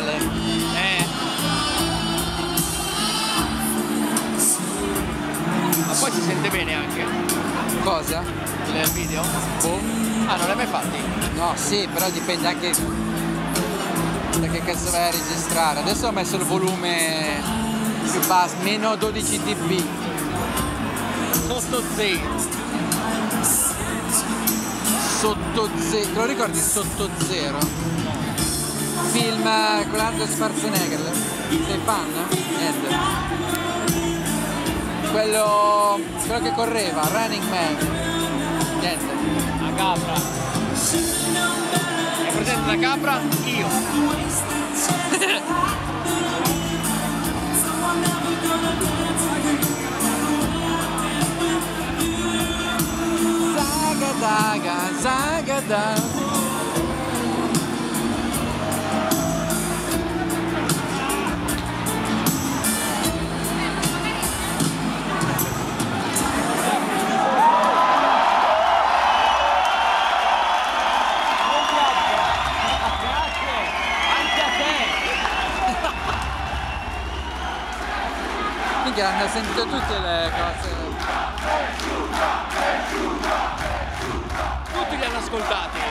male. Eh. Ma poi si sente bene anche Cosa? il video? Boh. Ah, non l'hai mai fatti? No, sì, però dipende anche da che cazzo vai a registrare. Adesso ho messo il volume più basso, meno 12 dB. Sotto zero. Sotto zero. Te lo ricordi sotto zero? Film con Arnold Schwarzenegger. Sei fan? Niente. Quello, quello che correva, Running Man. Niente. La capra. È presente la capra? Io. Zagadaga, zagada. Anche Minchia, hanno sentito tutte le cose. Tutti li hanno ascoltati.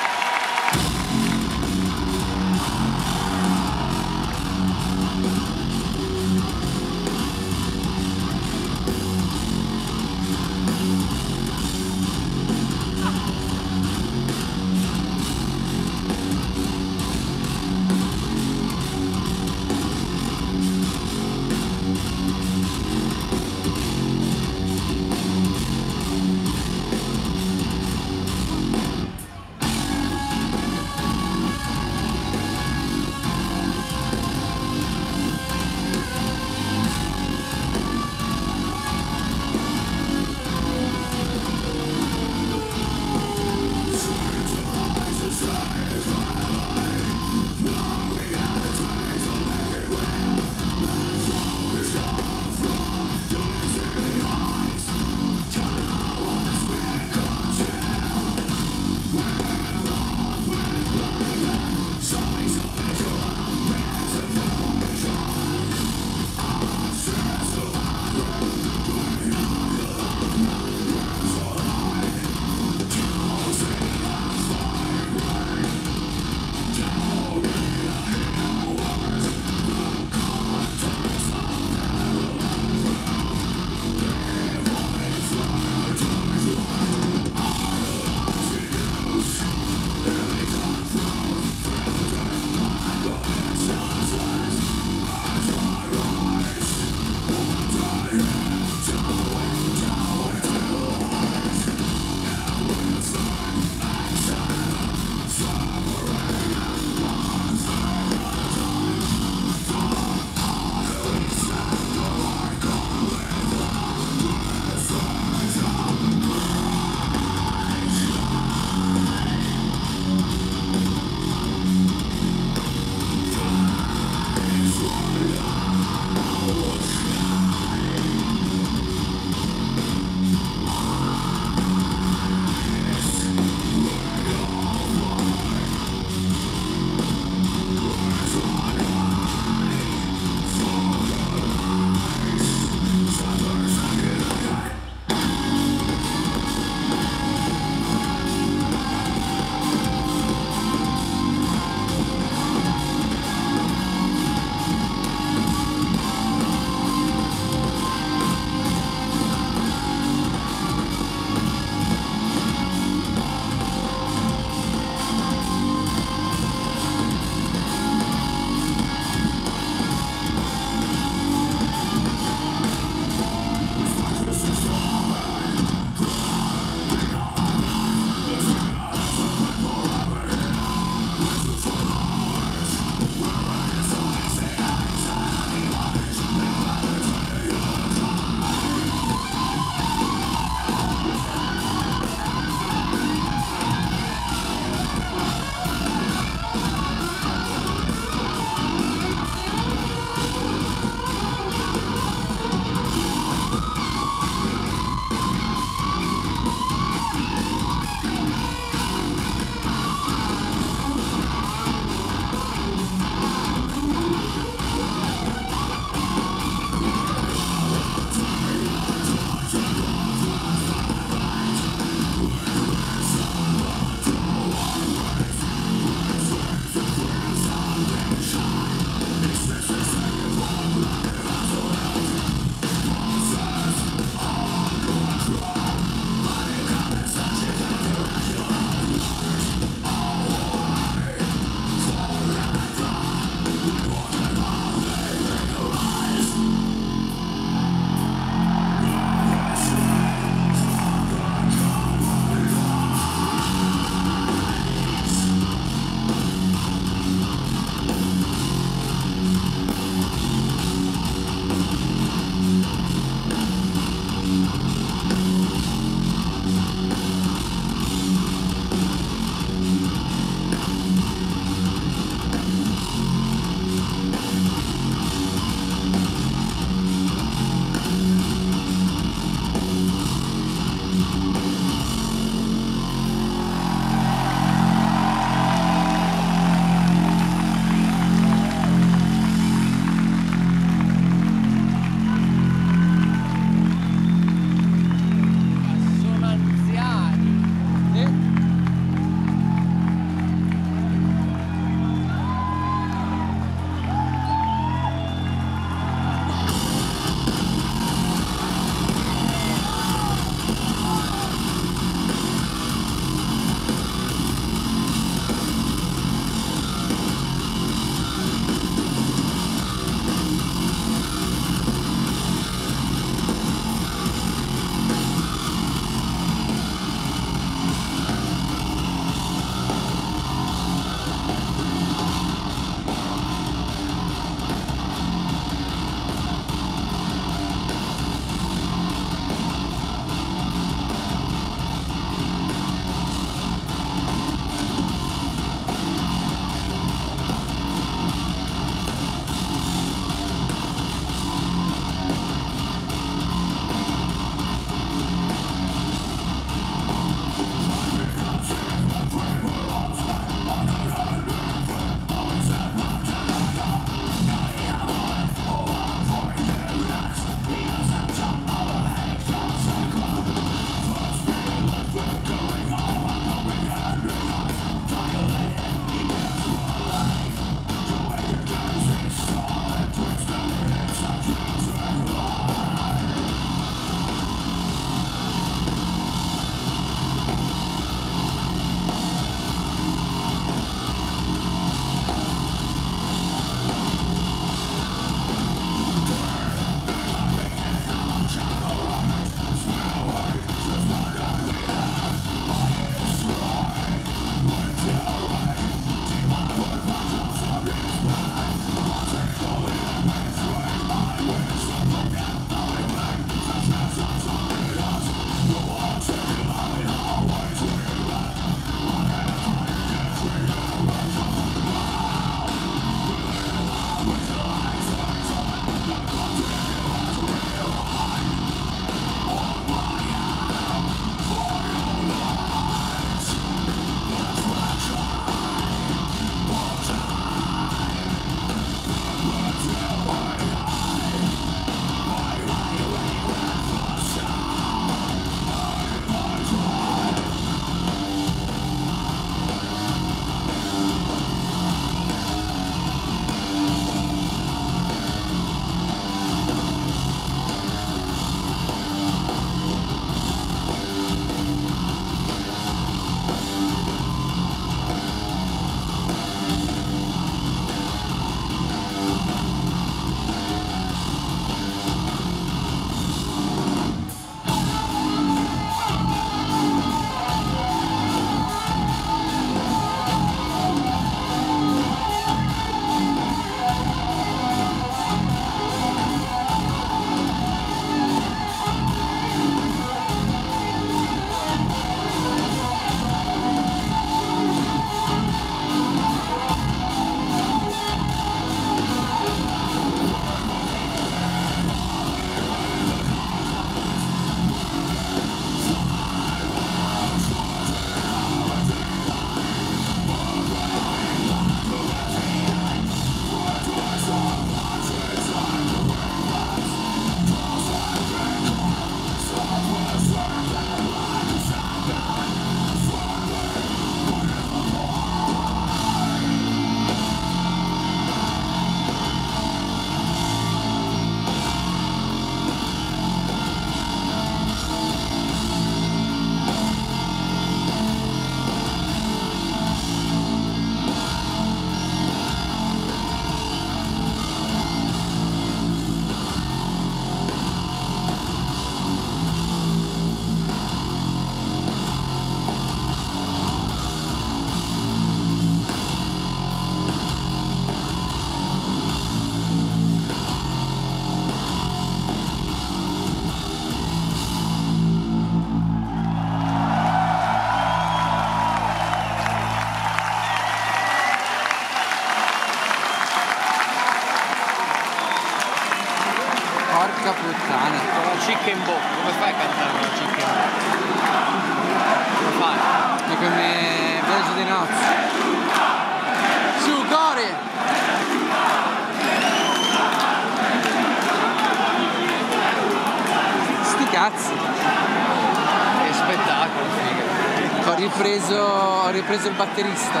batterista.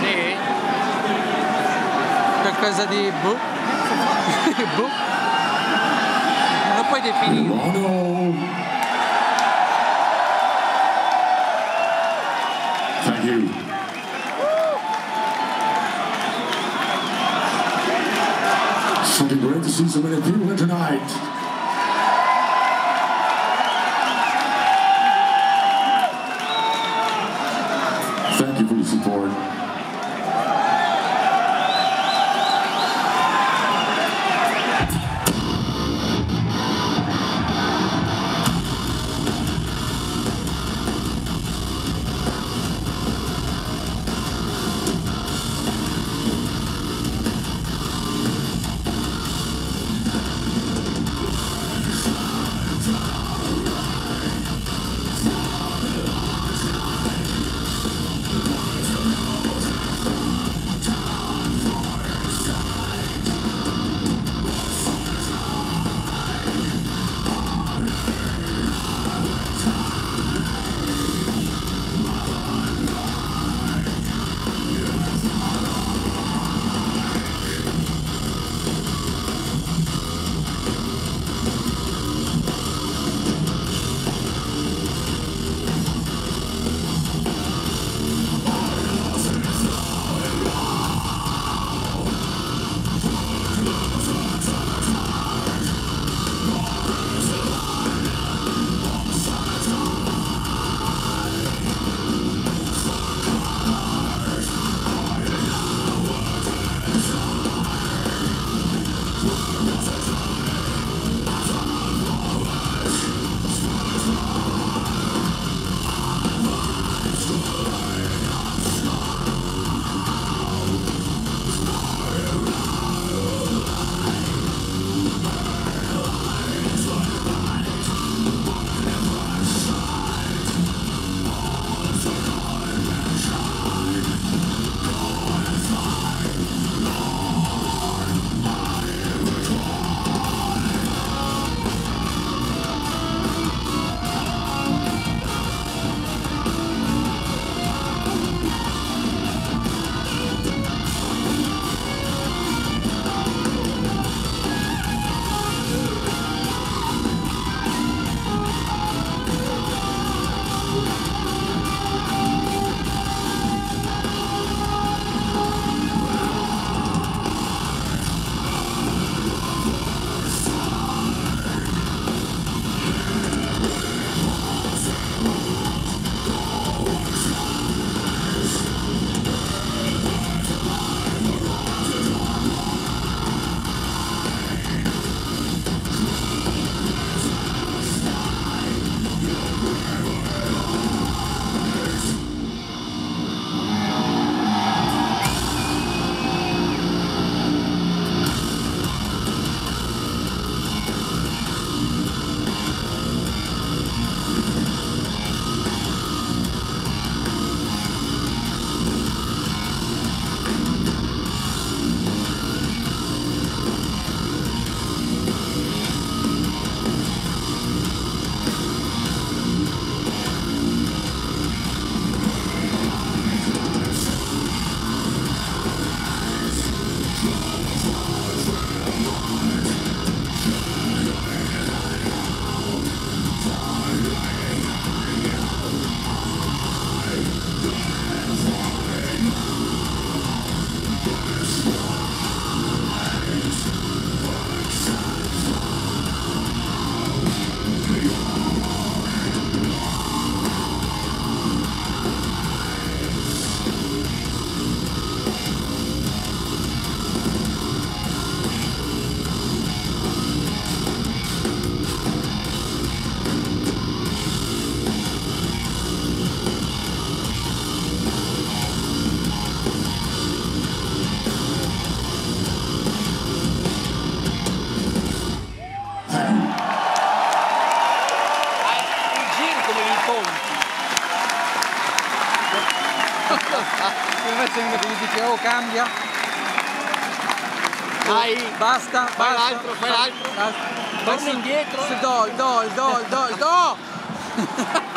Sì. Qualcosa di boh. boh. Non lo puoi definire. Cambia. Dai. Basta, Fai l'altro, fai l'altro. Torna Adesso- indietro. Do, do, do, do, do.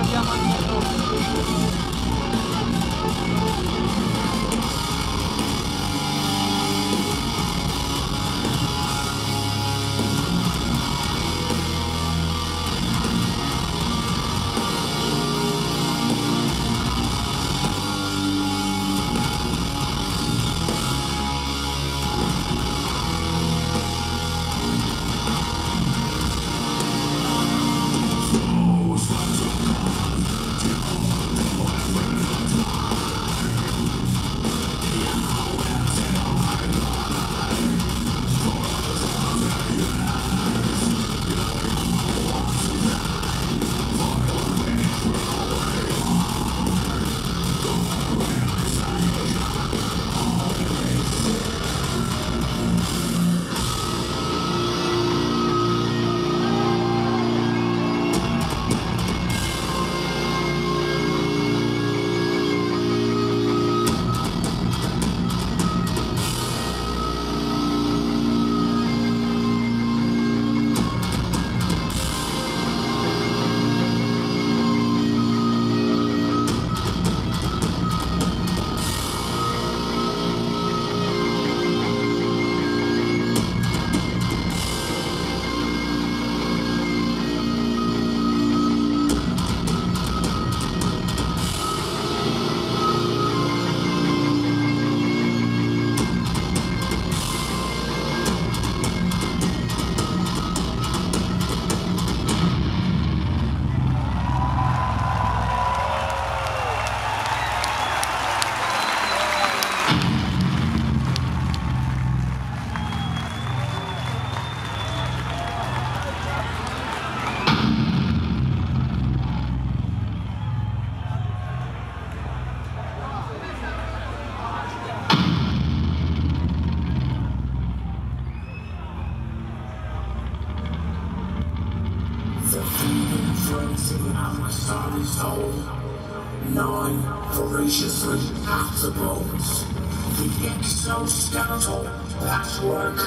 Andiamo indietro. Frenzy of my starry soul. Gnawing voraciously at the bones. The exoskeletal patchwork.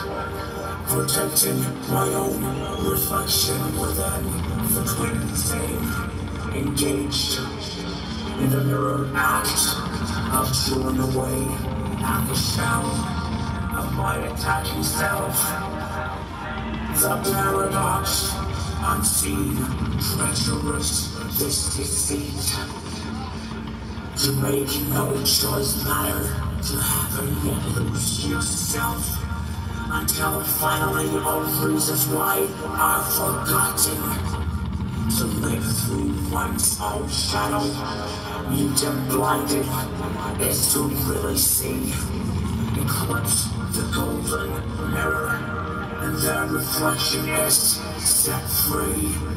Protecting my own reflection within. The twin flame engaged in the mirror act of chewing away at the shell of my attacking self. The paradox, unseen, treacherous, this deceit. To make no choice matter, to have yet lose yourself. Until finally all reasons why are forgotten. To live through one's own shadow, mute and blinded, is to really see. Eclipse the golden mirror, their reflection is set free.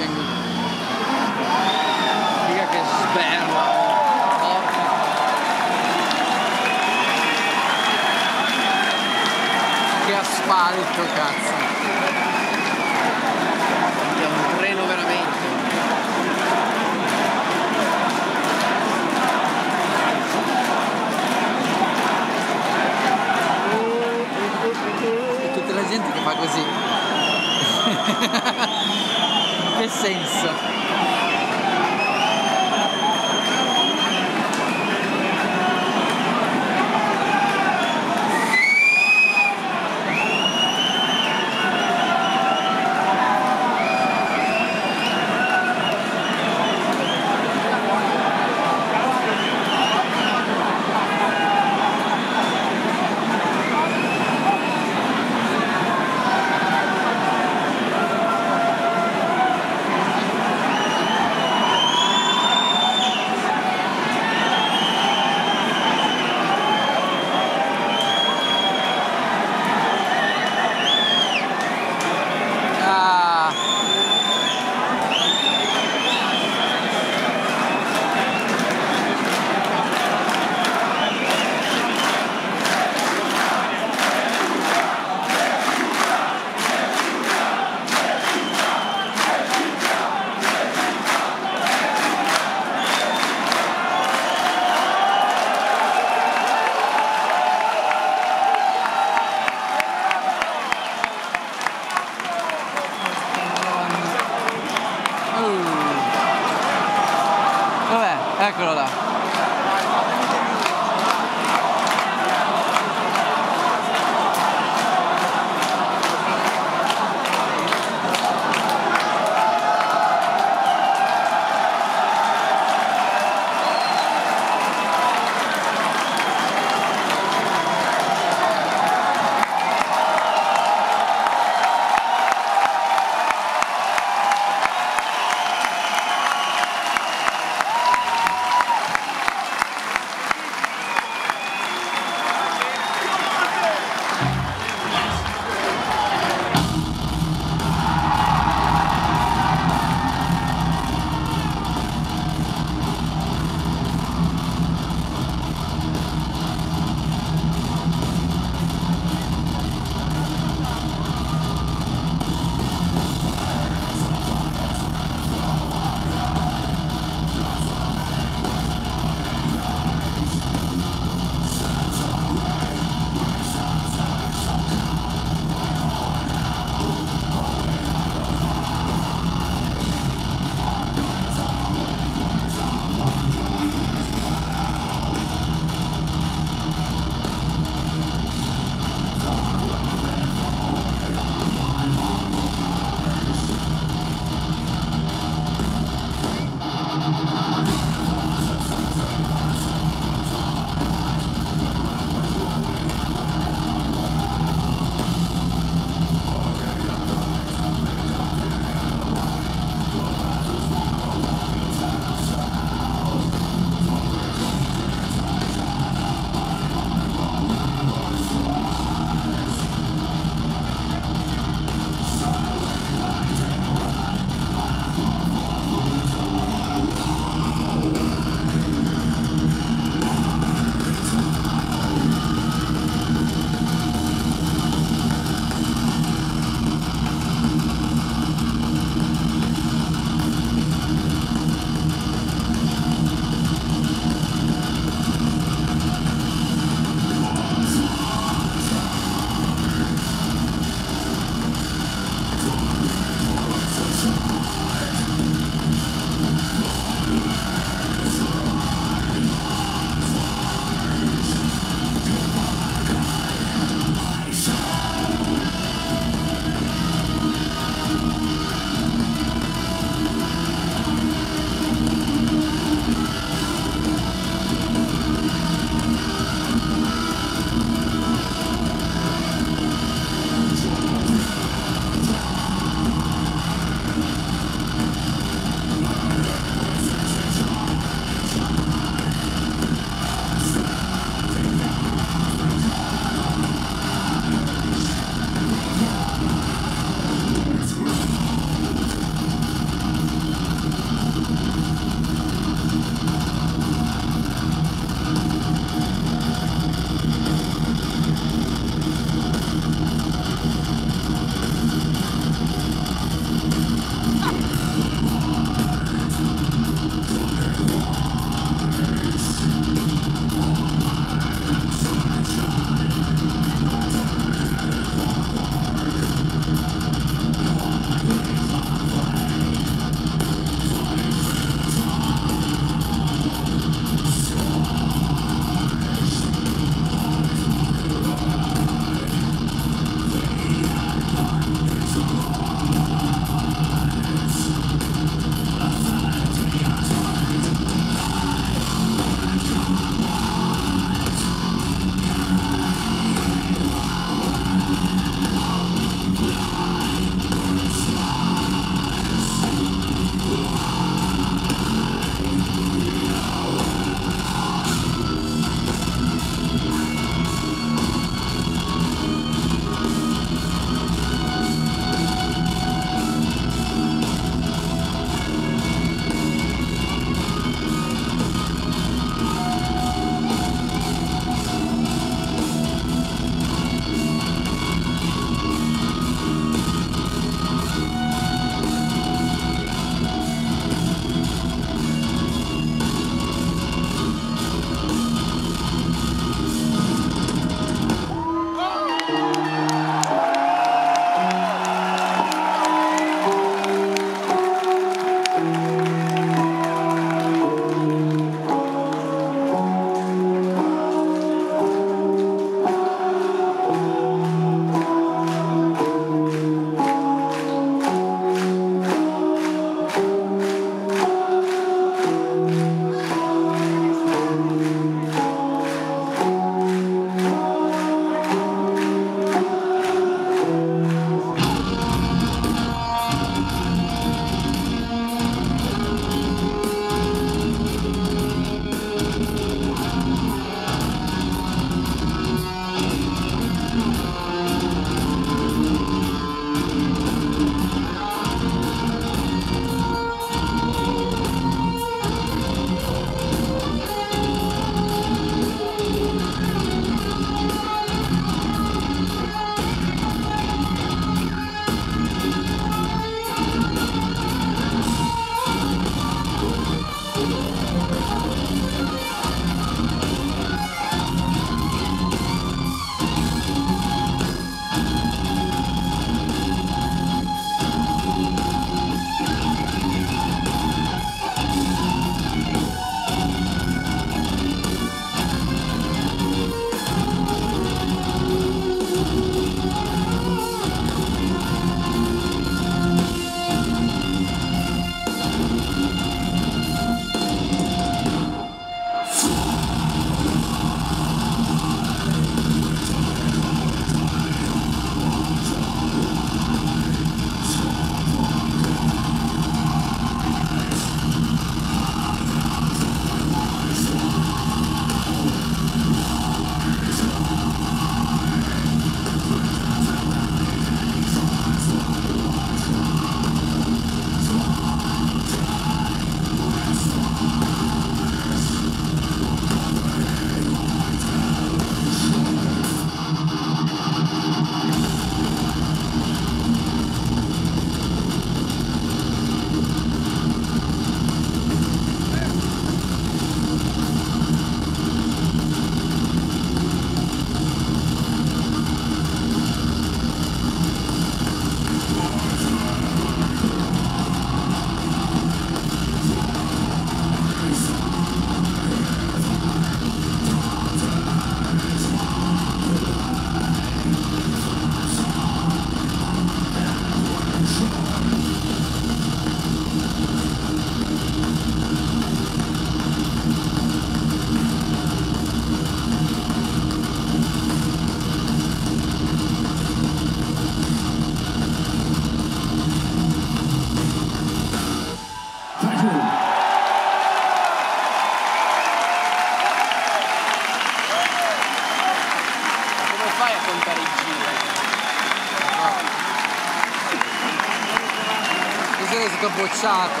Bocciato.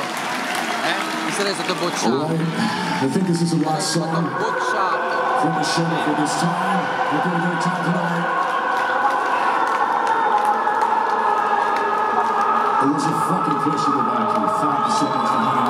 Eh? Mi sarei stato bocciato. right. I think this is the last song bocciato. for the show for this time. We're going to go time tonight. It was a fucking pleasure to back you. Thank you